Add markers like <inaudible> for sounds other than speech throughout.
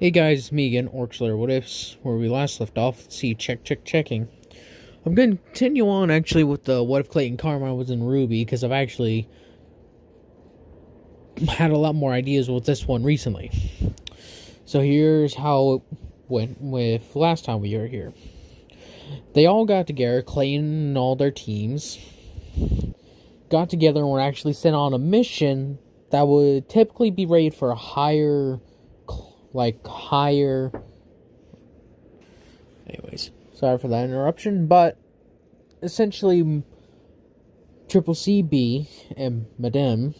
Hey guys, me again, Orcslayer What Ifs, where we last left off. Let's see, check, check, checking. I'm going to continue on actually with the What If Clayton Carmine was in RWBY, because I've actually had a lot more ideas with this one recently. So here's how it went with last time we were here. They all got together, Clayton and all their teams, got together and were actually sent on a mission that would typically be rated for a higher like higher. Anyways, sorry for that interruption, but essentially, Triple CB and Madame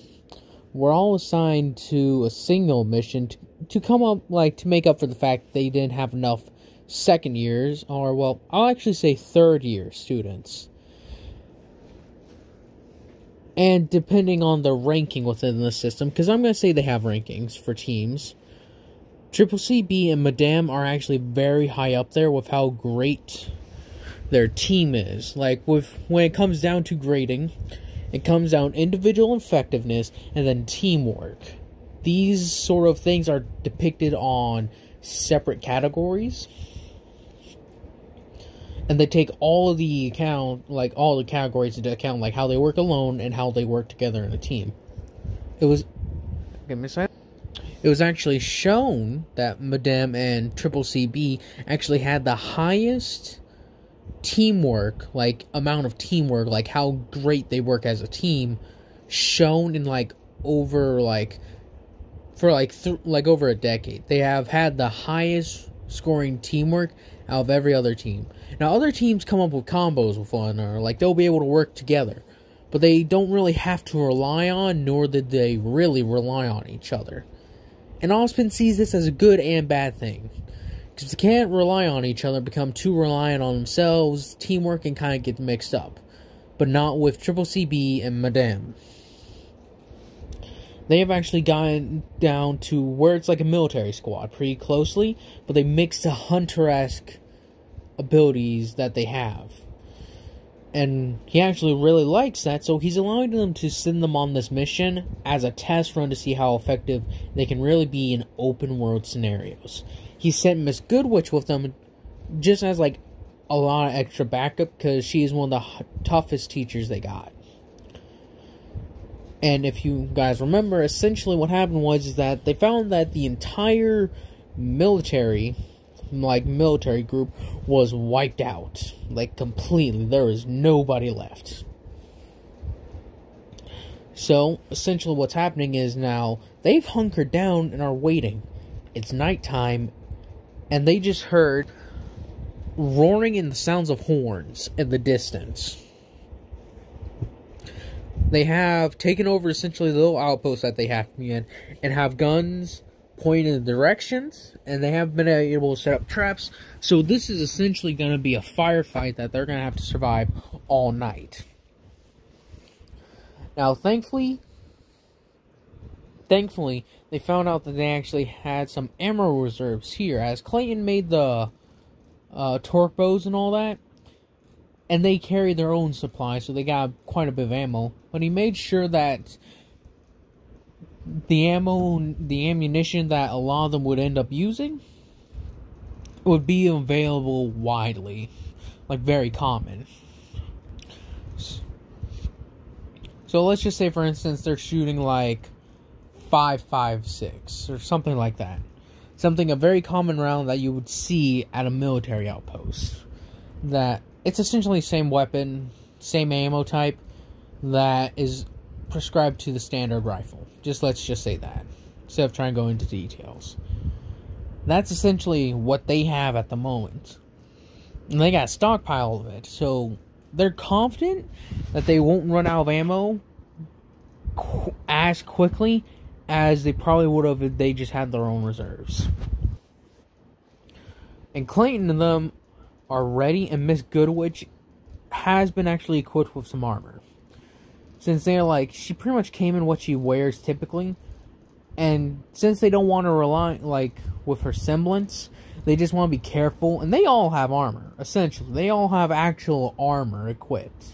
were all assigned to a single mission to, to come up, like, to make up for the fact they didn't have enough second years, or, well, I'll actually say third year students. And depending on the ranking within the system, because I'm going to say they have rankings for teams Triple CB and Madame are actually very high up there with how great their team is. Like with when it comes down to grading, it comes down individual effectiveness and then teamwork. These sort of things are depicted on separate categories. And they take all of the account like all the categories into account, like how they work alone and how they work together in a team. It was a second it was actually shown that Madame and Triple CB actually had the highest teamwork, like amount of teamwork, like how great they work as a team, shown in like over like for like th- like over a decade. They have had the highest scoring teamwork out of every other team. Now other teams come up with combos with one or like they'll be able to work together. But they don't really have to rely on, nor did they really rely on each other. And Ozpin sees this as a good and bad thing. Because they can't rely on each other, become too reliant on themselves, teamwork can kind of get mixed up. But not with Triple CB and Madame. They have actually gotten down to where it's like a military squad pretty closely, but they mix the hunter esque abilities that they have and he actually really likes that, so he's allowing them to send them on this mission as a test run to see how effective they can really be in open world scenarios. He sent Miss Goodwitch with them just as like a lot of extra backup because she is one of the toughest teachers they got. And if you guys remember, essentially what happened was is that they found that the entire military like military group was wiped out. Like completely. There is nobody left. So essentially what's happening is now they've hunkered down and are waiting. It's nighttime and they just heard roaring and the sounds of horns in the distance. They have taken over essentially the little outpost that they have be in and have guns pointing in directions, and they haven't been able to set up traps. So this is essentially going to be a firefight that they're going to have to survive all night. Now, thankfully, thankfully, they found out that they actually had some ammo reserves here, as Clayton made the uh, torque bows and all that, and they carry their own supply, so they got quite a bit of ammo. But he made sure that the ammo, the ammunition that a lot of them would end up using would be available widely, like very common. So let's just say, for instance, they're shooting like 5.56 or something like that. Something, a very common round that you would see at a military outpost. That it's essentially same weapon, same ammo type that is prescribed to the standard rifle. Just let's just say that. Instead of trying to go into details. That's essentially what they have at the moment. And they got a stockpile of it. So they're confident that they won't run out of ammo qu- as quickly as they probably would have if they just had their own reserves. And Clayton and them are ready, and Miss Goodwitch has been actually equipped with some armor since they're like she pretty much came in what she wears typically and since they don't want to rely like with her semblance they just want to be careful and they all have armor essentially they all have actual armor equipped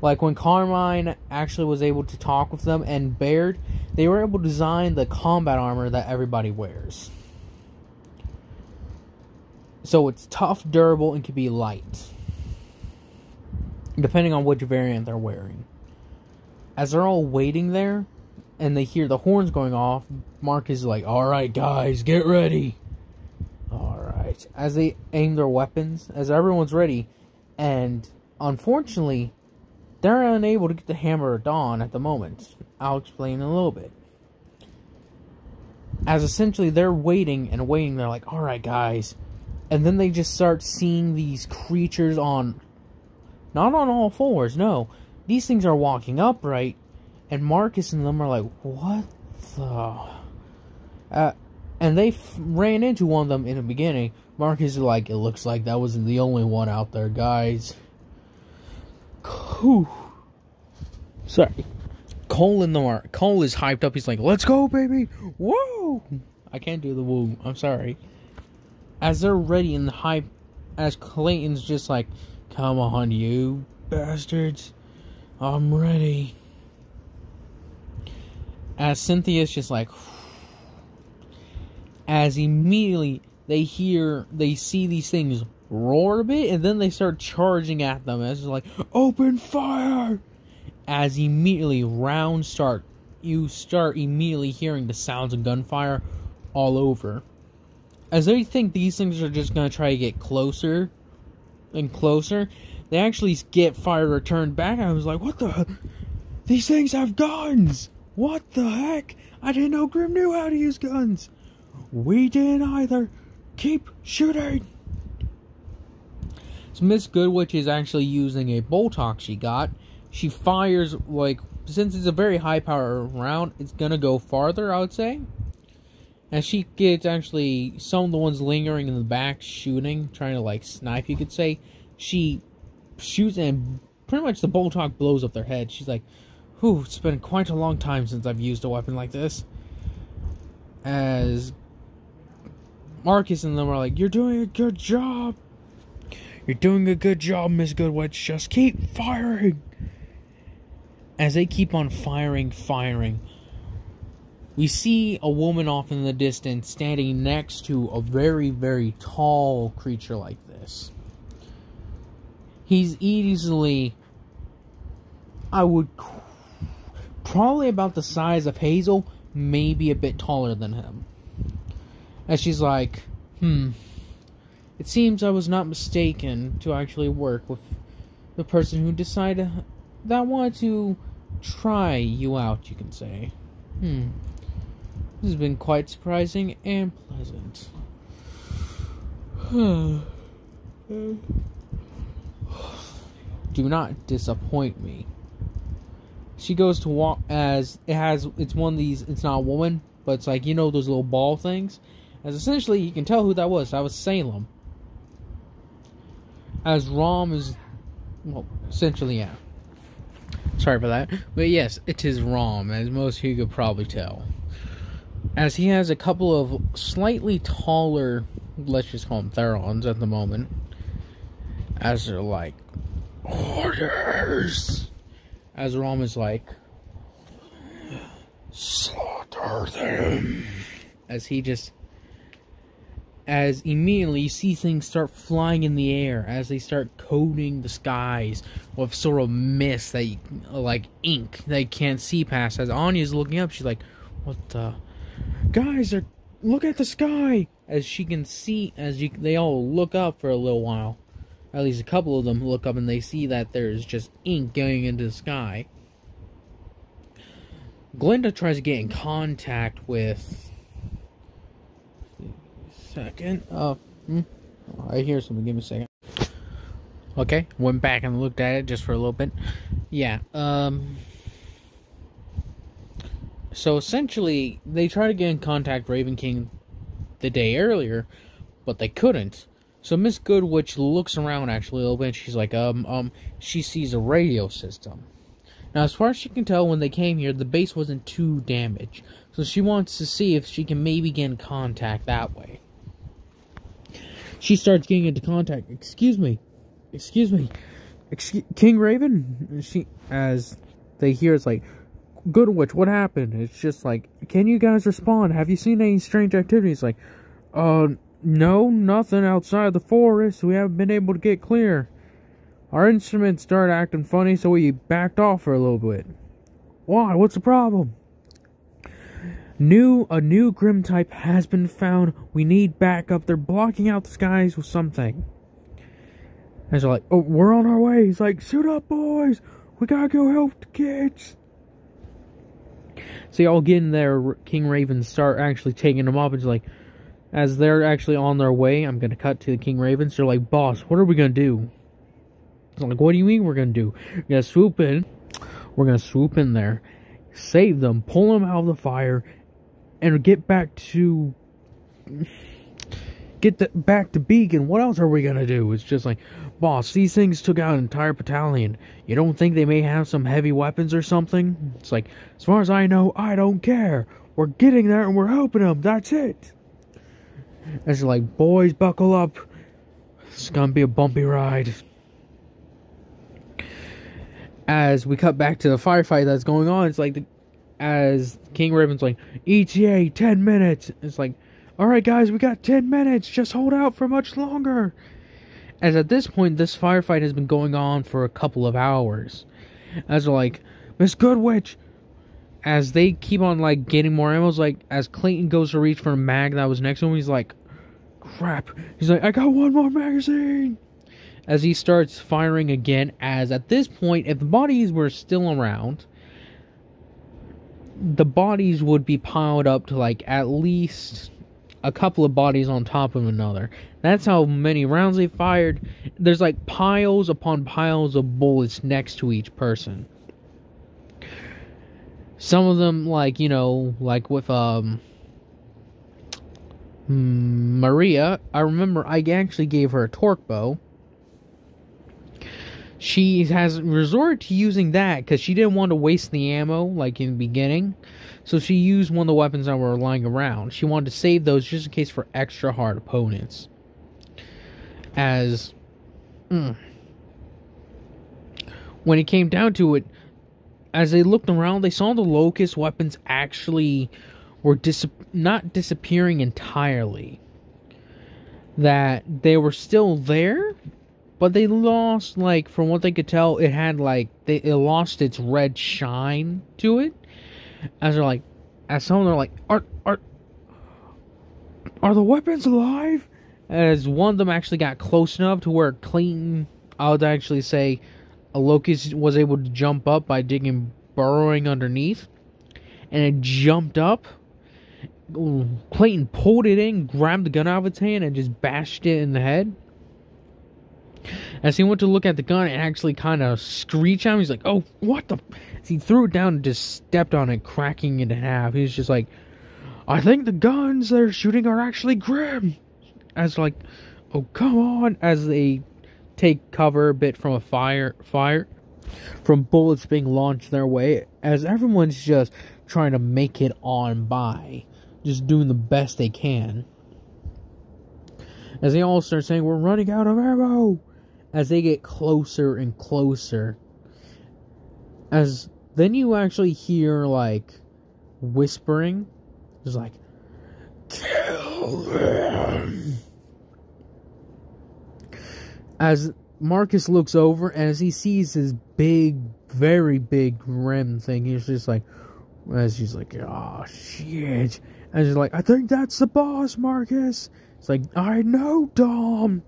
like when carmine actually was able to talk with them and baird they were able to design the combat armor that everybody wears So it's tough, durable, and can be light. Depending on which variant they're wearing. As they're all waiting there, and they hear the horns going off, Mark is like, Alright, guys, get ready. Alright. As they aim their weapons, as everyone's ready, and unfortunately, they're unable to get the Hammer of Dawn at the moment. I'll explain in a little bit. As essentially they're waiting and waiting, they're like, alright, guys. And then they just start seeing these creatures on. Not on all fours, no. These things are walking upright, and Marcus and them are like, what the. Uh, and they f- ran into one of them in the beginning. Marcus is like, it looks like that wasn't the only one out there, guys. Whew. Sorry. Cole in the mark. Cole is hyped up. He's like, "Let's go, baby! Whoa!" I can't do the woo. I'm sorry. As they're ready in the hype, as Clayton's just like, "Come on, you bastards! I'm ready." As Cynthia's just like, as immediately they hear, they see these things roar a bit, and then they start charging at them. As like, "Open fire!" as immediately rounds start, you start immediately hearing the sounds of gunfire all over. As they think these things are just gonna try to get closer and closer, they actually get fire returned back. I was like, what the? These things have guns! What the heck? I didn't know Grimm knew how to use guns. We didn't either. Keep shooting. So Miss Goodwitch is actually using a Boltok she got she fires like since it's a very high power round, it's gonna go farther, I would say. And she gets actually some of the ones lingering in the back shooting, trying to like snipe, you could say. She shoots and pretty much the Boltok blows up their head. She's like, Whew, it's been quite a long time since I've used a weapon like this. As Marcus and them are like, You're doing a good job. You're doing a good job, Miss Goodwitch. Just keep firing as they keep on firing, firing, we see a woman off in the distance standing next to a very, very tall creature like this. He's easily, I would, probably about the size of Hazel, maybe a bit taller than him. And she's like, hmm, it seems I was not mistaken to actually work with the person who decided that wanted to try you out, you can say. Hmm. This has been quite surprising and pleasant. <sighs> <sighs> Do not disappoint me. She goes to walk as it has. It's one of these. It's not a woman, but it's like you know those little ball things. As essentially, you can tell who that was. That was Salem. As RAAM is, well, essentially yeah. Sorry for that. But yes, it is RAAM, as most of you could probably tell. As he has a couple of slightly taller, let's just call them Therons at the moment. As they're like, orders! As RAAM is like, slaughter them! As he just as immediately you see things start flying in the air as they start coating the skies with sort of mist that you, like ink that you can't see past as anya's looking up she's like what the guys are look at the sky as she can see as you they all look up for a little while at least a couple of them look up and they see that there's just ink going into the sky Glenda tries to get in contact with second. Oh, hmm. I hear something. Give me a second. Okay, went back and looked at it just for a little bit. Yeah. Um. So essentially, they tried to get in contact Raven King the day earlier, but they couldn't. So Miss Goodwitch looks around actually a little bit. she's like, um, um, she sees a radio system. Now, as far as she can tell, when they came here, the base wasn't too damaged. So she wants to see if she can maybe get in contact that way. She starts getting into contact. Excuse me. Excuse me. Excuse King Raven? She as they hear it's like Goodwitch, what happened? It's just like, can you guys respond? Have you seen any strange activities? Like, uh, no, nothing outside the forest. We haven't been able to get clear. Our instruments started acting funny, so we backed off for a little bit. Why? What's the problem? New, a new Grimm type has been found. We need backup. They're blocking out the skies with something. And they're like, oh, we're on our way. He's like, suit up, boys. We gotta go help the kids. So y'all get in there. King Raven start actually taking them up. And It's like, as they're actually on their way, I'm gonna cut to the King Ravens. They're like, boss, what are we gonna do? It's like, what do you mean we're gonna do? We're gonna swoop in. We're gonna swoop in there, save them, pull them out of the fire, and get back to get the, back to Beacon. What else are we gonna do? It's just like, boss, these things took out an entire battalion. You don't think they may have some heavy weapons or something? It's like, as far as I know, I don't care. We're getting there and we're helping them. That's it. It's like, boys, buckle up. It's gonna be a bumpy ride. As we cut back to the firefight that's going on, it's like the as King Raven's like, ETA, 10 minutes. It's like, alright, guys, we got 10 minutes. Just hold out for much longer. As at this point, this firefight has been going on for a couple of hours. As like, Miss Goodwitch, as they keep on like getting more ammo, like as Clayton goes to reach for a mag that was next to him, he's like, crap. He's like, I got one more magazine. As he starts firing again, as at this point, if the bodies were still around, the bodies would be piled up to like at least a couple of bodies on top of another. That's how many rounds they fired. There's like piles upon piles of bullets next to each person. Some of them, like you know, like with um Maria. I remember I actually gave her a torque bow she has resorted to using that because she didn't want to waste the ammo like in the beginning. So she used one of the weapons that were lying around. She wanted to save those just in case for extra hard opponents. As mm, when it came down to it, as they looked around, they saw the locust weapons actually were dis- not disappearing entirely. That they were still there, but they lost like from what they could tell it had like they it lost its red shine to it as they're like as some of them are like are are are the weapons alive as one of them actually got close enough to where clayton i would actually say a locust was able to jump up by digging burrowing underneath and it jumped up clayton pulled it in grabbed the gun out of its hand and just bashed it in the head as he went to look at the gun, it actually kind of screeched at him. He's like, "Oh, what the?" He threw it down and just stepped on it, cracking it in half. He's just like, "I think the guns they're shooting are actually Grimm." As like, "Oh, come on!" As they take cover a bit from a fire, fire, from bullets being launched their way. As everyone's just trying to make it on by, just doing the best they can. As they all start saying, "We're running out of ammo." as they get closer and closer. As then you actually hear like whispering. It's like kill them. As Marcus looks over as he sees his big, very big grim thing, he's just like as he's like, oh shit. And he's like, I think that's the boss, Marcus. It's like, I know, Dom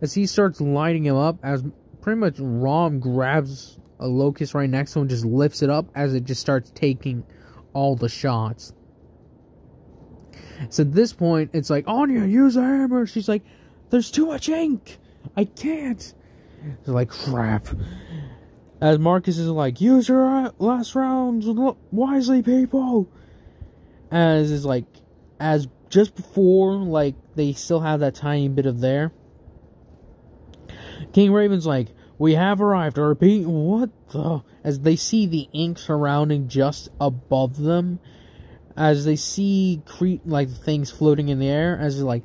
as he starts lighting him up, as pretty much RAAM grabs a locust right next to him, just lifts it up as it just starts taking all the shots. So at this point, it's like, Anya, use a hammer. She's like, there's too much ink. I can't. It's like, crap. As Marcus is like, use your uh, last rounds wisely, people. As is like, as just before, like, they still have that tiny bit of there King Raven's like, we have arrived. Repeat, what the? As they see the ink surrounding just above them, as they see cre- like things floating in the air, as they're like,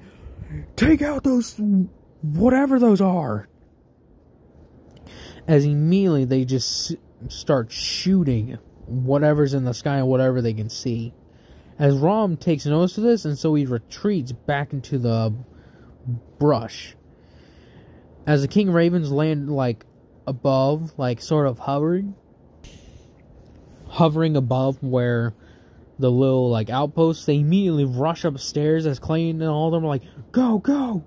take out those, whatever those are. As immediately they just start shooting whatever's in the sky and whatever they can see. As RAAM takes notice of this, and so he retreats back into the brush. As the King Ravens land like above, like sort of hovering, hovering above where the little like outposts, they immediately rush upstairs as Clayton and all of them are like, "Go, go!"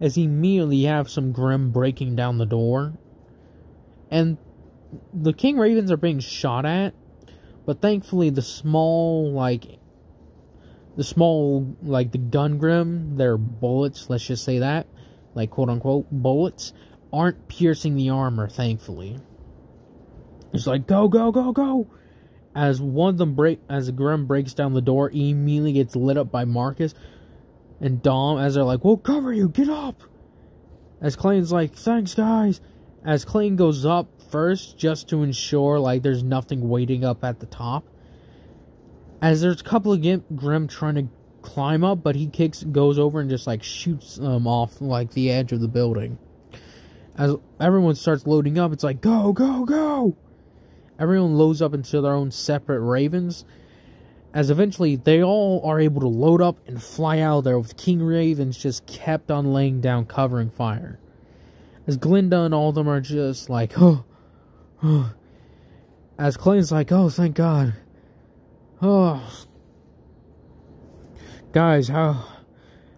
As he immediately have some Grimm breaking down the door, and the King Ravens are being shot at, but thankfully the small like the small like the gun Grimm, their bullets, let's just say that, like quote unquote bullets, aren't piercing the armor. Thankfully, it's like go, go, go, go as one of them break as a Grimm breaks down the door, immediately gets lit up by Marcus and Dom as they're like, We'll cover you, get up. As Clayton's like, Thanks guys. As Clayton goes up first just to ensure like there's nothing waiting up at the top. As there's a couple of Grimm trying to climb up, but he kicks goes over and just like shoots them off like the edge of the building. As everyone starts loading up, it's like, go, go, go! Everyone loads up into their own separate ravens, as eventually they all are able to load up and fly out there with King Ravens just kept on laying down covering fire. As Glenda and all of them are just like, <gasps> oh, oh. As Clayton's like, oh, thank God. Oh. <sighs> Guys, how,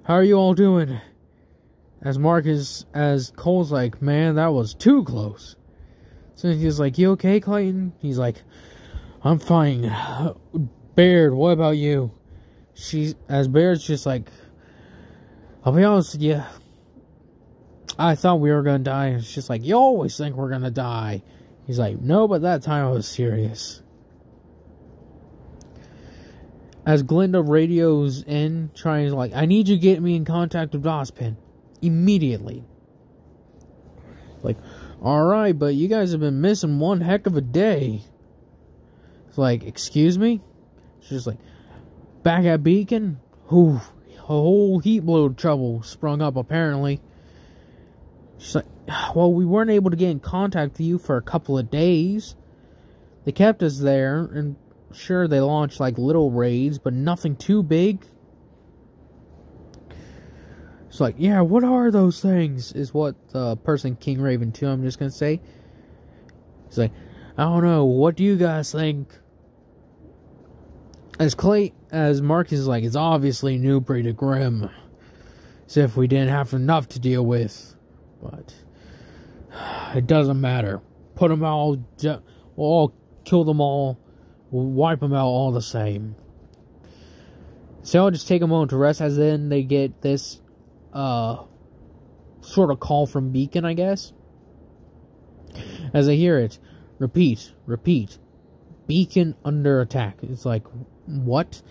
how are you all doing? As Marcus, as Cole's like, man, that was too close. So he's like, You okay, Clayton? He's like, I'm fine. Baird, what about you? She, as Baird's just like, I'll be honest with you. I thought we were gonna die. It's just like, You always think we're gonna die. He's like, No, but that time I was serious. As Glenda radios in, trying to like, I need you to get me in contact with Ozpin Immediately. Like, Alright, but you guys have been missing one heck of a day. It's like, excuse me? She's just like, back at Beacon? Whew, a whole heat blow trouble sprung up apparently. She's like, ah, well, we weren't able to get in contact with you for a couple of days. They kept us there, and sure, they launched like little raids, but nothing too big. It's like, yeah, what are those things? Is what the person King Raven 2, I'm just gonna say. He's like, I don't know, what do you guys think? As Clay, as Marcus is like, it's obviously new breed of Grimm. As if we didn't have enough to deal with. But, it doesn't matter. Put them all, we'll all kill them all. We'll wipe them out all the same. So I'll just take a moment to rest as then they get this uh, sort of call from Beacon, I guess. As I hear it, repeat, repeat. Beacon under attack. It's like, what?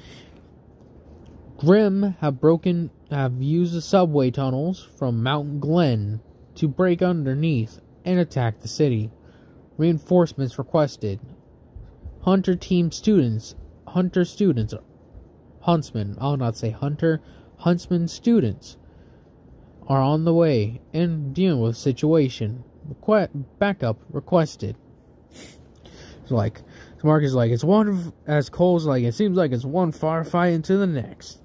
Grimm have broken, have used the subway tunnels from Mount Glen to break underneath and attack the city. Reinforcements requested. Hunter team students, hunter students, huntsmen, I'll not say hunter, huntsman students are on the way and dealing with situation. Request backup requested. Like Mark is like it's one as Cole's like it seems like it's one firefight into the next.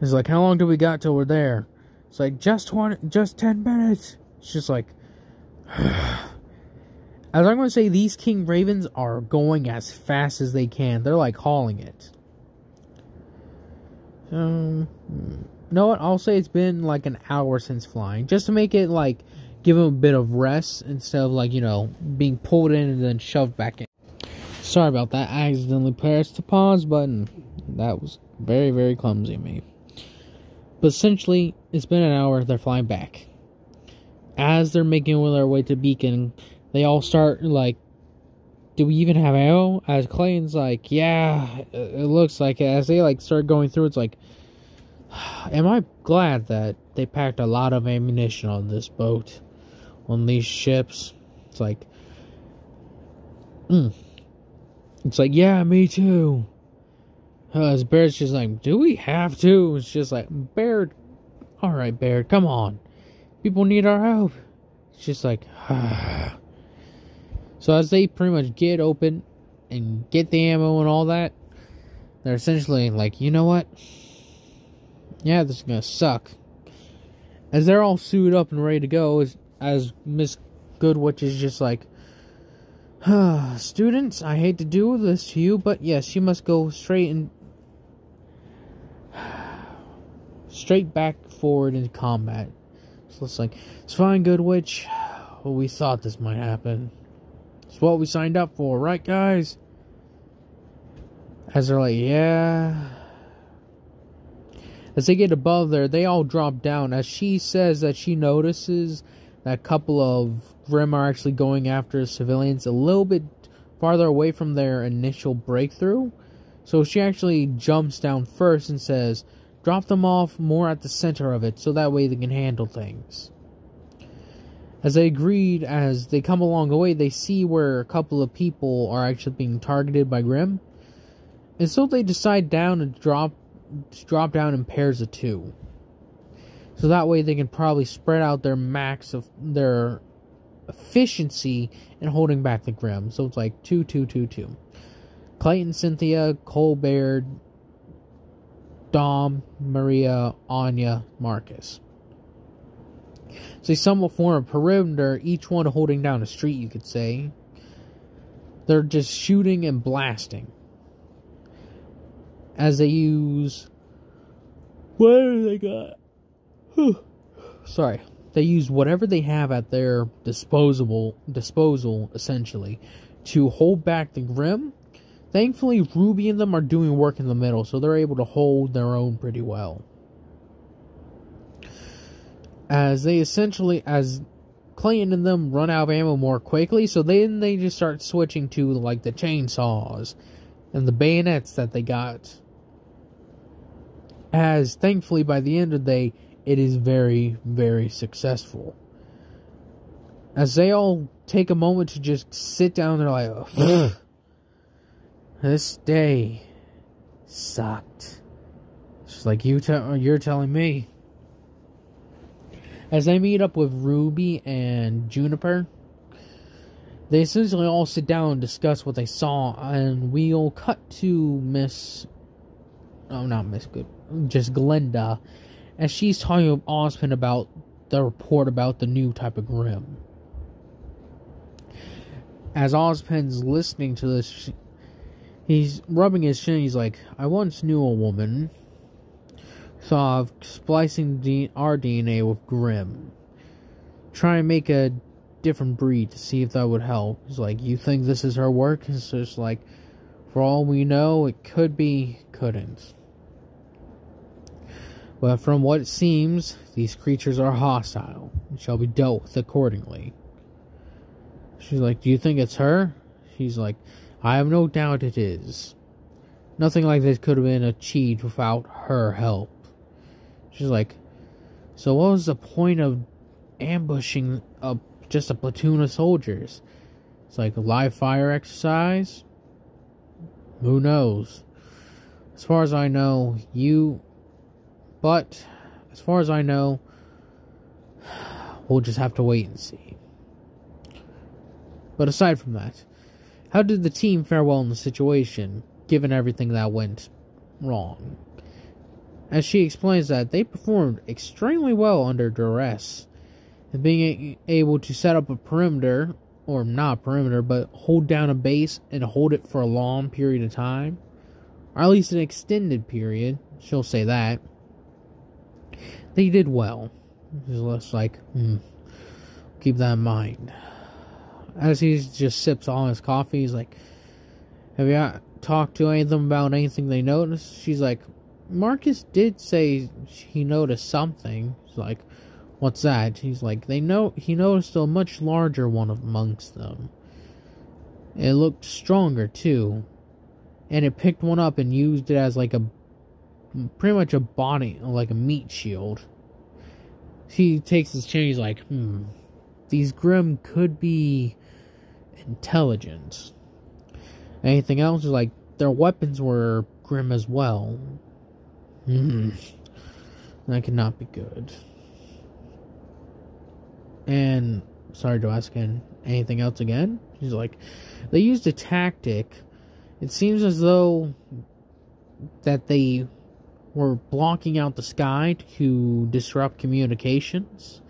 It's like how long do we got till we're there? It's like just one just ten minutes. It's just like <sighs> as I'm gonna say these King Ravens are going as fast as they can. They're like hauling it. Um hmm know what? I'll say it's been like an hour since flying, just to make it like give him a bit of rest instead of like you know being pulled in and then shoved back in. Sorry about that. I accidentally pressed the pause button. That was very very clumsy of me. But essentially, it's been an hour. They're flying back. As they're making their way to Beacon, they all start like do we even have ammo? As Clayton's like, yeah, it looks like it. As they like start going through, it's like, <sighs> am I glad that they packed a lot of ammunition on this boat, on these ships. It's like, mm. it's like, yeah, me too. Uh, as Baird's just like, do we have to? It's just like, Baird, all right, Baird, come on. People need our help. It's just like, <sighs> so as they pretty much get open and get the ammo and all that, they're essentially like, you know what? Yeah, this is gonna suck. As they're all suited up and ready to go, as, as Miss Goodwitch is just like, Students, I hate to do this to you, but yes, you must go straight and <sighs> straight back forward into combat. So it's like, it's fine, Goodwitch. Well, we thought this might happen. It's what we signed up for, right, guys? As they're like, yeah. As they get above there, they all drop down. As she says that she notices that couple of Grimm are actually going after civilians a little bit farther away from their initial breakthrough. So she actually jumps down first and says, drop them off more at the center of it so that way they can handle things. As they agreed, as they come along the way, they see where a couple of people are actually being targeted by Grimm. And so they decide down and drop drop down in pairs of two. So that way they can probably spread out their max of their efficiency in holding back the Grimm. So it's like two, two, two, two. Clayton, Cynthia, Cole, Baird, Dom, Maria, Anya, Marcus. So some will form a perimeter, each one holding down a street, you could say. They're just shooting and blasting as they use what do they got? Sorry, they use whatever they have at their disposable disposal essentially to hold back the Grimm. Thankfully, Ruby and them are doing work in the middle, so they're able to hold their own pretty well. As they essentially, as Clayton and them run out of ammo more quickly, so then they just start switching to like the chainsaws and the bayonets that they got as thankfully by the end of the day, it is very, very successful. As they all take a moment to just sit down, they're like, this day sucked. It's like you tell you're telling me. As they meet up with Ruby and JNPR, they essentially all sit down and discuss what they saw, and we'll cut to Miss. Oh, not Miss Good just Glenda, and she's talking with Ozpin about the report about the new type of Grimm. As Ozpin's listening to this, he's rubbing his chin. He's like, "I once knew a woman. Thought of splicing our DNA with Grimm, try and make a different breed to see if that would help." He's like, "You think this is her work?" It's just like, for all we know, it could be, couldn't. But from what it seems, these creatures are hostile and shall be dealt with accordingly. She's like, Do you think it's her? She's like, I have no doubt it is. Nothing like this could have been achieved without her help. She's like, So what was the point of ambushing a, just a platoon of soldiers? It's like a live fire exercise? Who knows? As far as I know, you but as far as I know, we'll just have to wait and see. But aside from that, how did the team fare well in the situation, given everything that went wrong? As she explains that they performed extremely well under duress, and being able to set up a perimeter, or not perimeter, but hold down a base and hold it for a long period of time, or at least an extended period, she'll say that they did well. It's like, hmm, keep that in mind. As he just sips on his coffee, he's like, Have you talked to any of them about anything they noticed? She's like, Marcus did say he noticed something. He's like, What's that? He's like, They know he noticed a much larger one amongst them. It looked stronger too. And it picked one up and used it as like a pretty much a body, like a meat shield. He takes his chin, he's like, hmm, these Grimm could be intelligent. Anything else is like, their weapons were Grimm as well. Hmm. That could not be good. And, sorry to ask again, anything else again? He's like, they used a tactic. It seems as though that they were blocking out the sky to disrupt communications.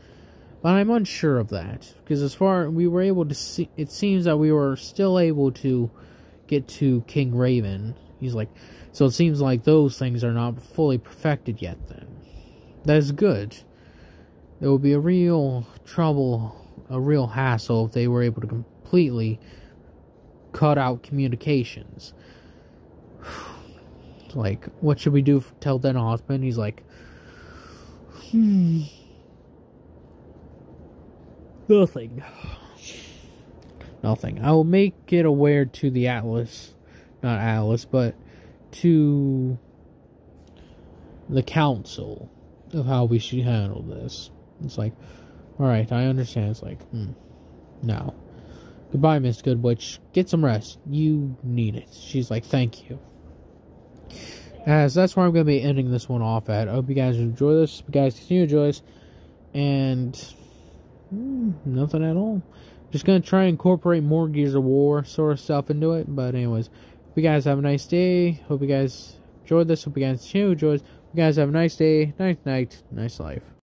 But I'm unsure of that because as far we were able to see, it seems that we were still able to get to King Raven. He's like, so it seems like those things are not fully perfected yet. Then that is good. It would be a real trouble, a real hassle if they were able to completely cut out communications. Like, what should we do? Tell Den Osmond. He's like, hmm. Nothing. Nothing. I will make it aware to the Atlas. Not Atlas, but to the council of how we should handle this. It's like, alright, I understand. It's like, hmm. Now. Goodbye, Miss Goodwitch. Get some rest. You need it. She's like, thank you. As that's where I'm going to be ending this one off at. I hope you guys enjoy this. You guys continue to enjoy this. And hmm, nothing at all. Just going to try and incorporate more Gears of War sort of stuff into it. But anyways, hope you guys have a nice day. Hope you guys enjoyed this. Hope you guys continue to enjoy this. Hope you guys have a nice day, nice night, nice life.